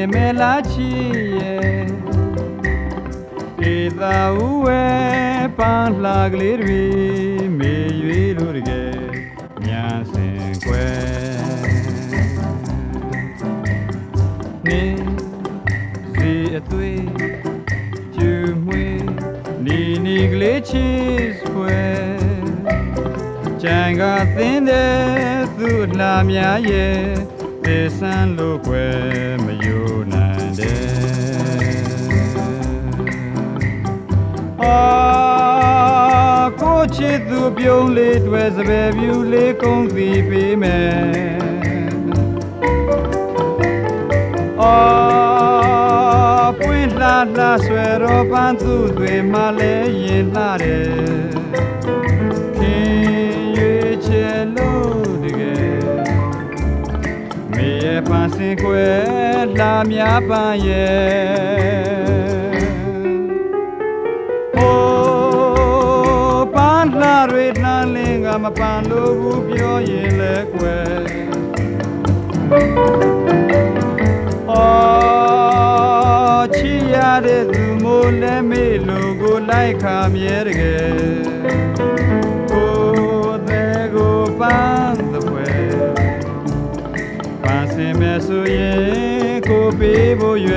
င်မဲလာချီရဲ့ဧသာဥဝဲပန်းလှကလေးတွေမေရွေလို့တကယ်ညာစင်ကွယ်နေစီအသွေးကျူမွေနီနီကလေးချစ်ဖွယ်ကြံကသင်းတဲ့သူ့လှများရဲ့ သေဆန်းလို့ကွယ်မယိုနိုင်တဲ့အာကိုချစ်သူပြုံးလေးတွေစပယ်ပြူလေးကုန်းစီပေးမယ်အာပွင့်လှလှဆွဲတော့ပန်းသူတွေမှလည်းရင်လှတယ် ခွဲလှများပန်းရဲ့ဟိုပန်းလှတွေလှလင်းကမပန်းလို့ဘူးပြောရင်လဲကွယ်အော်ချီရတဲ့သူမိုးလဲမေးလို့ကိုလိုက်ခါမြဲတကယ် မဲ့ဆိုရင်ကိုပေးဖို့ရွ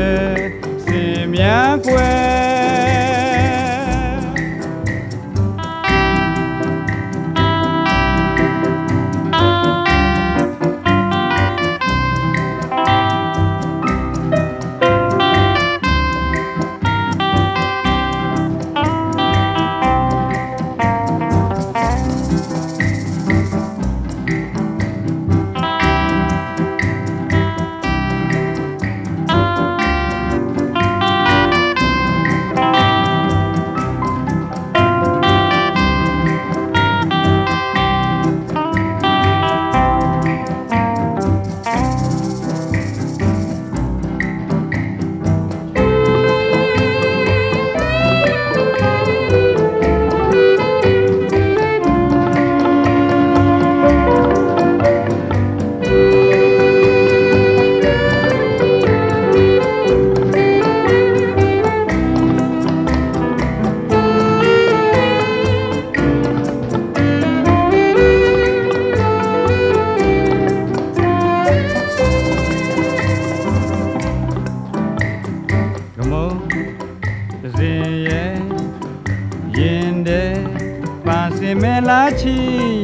လာချီ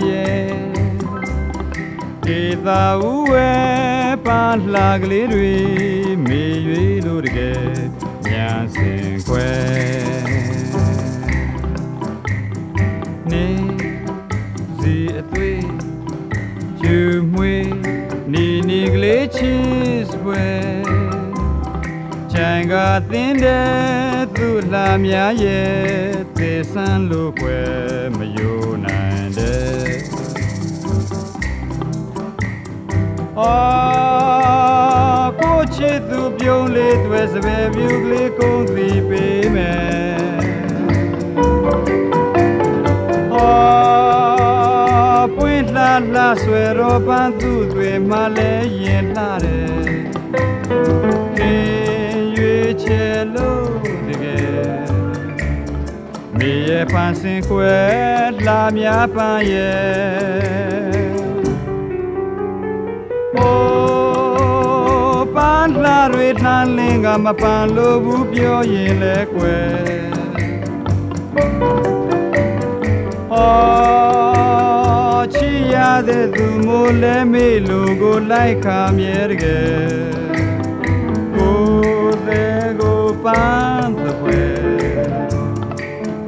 ရဲ့ဒေသာဥဝဲပန်းလှကလေးတွေမေရွေလို့တကယ်ညာစင်ခွဲနေစီအသွေးကျူမွေနီနီကလေးချစ်ပွဲ ချန်ကသင်းတဲ့သူလာများရဲ့သေဆန်းလို့ကွယ်မယိုနိုင်တဲ့အာကိုချစ်သူပြုံးလေးတွေစပယ်ပြူကလေးကုန်းစီပေးမယ်အာပွင့်လှလှဆွဲတော့ပန်းသူတွေမှလည်းရင်လှတယ် မြေရဲ့ပန်းစင်ခွဲလာများပန်းရဲ့โอ้ပန်းလာတွေထန်လင်းကမပန်းလို့ဘူးပြောရင်လဲကွယ်အော်ချီရတဲ့သူမိုး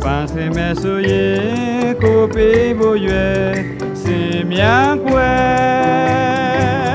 လဲမေးလို့ကိုလိုက်ခါမြဲတ